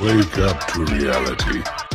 Wake up to reality.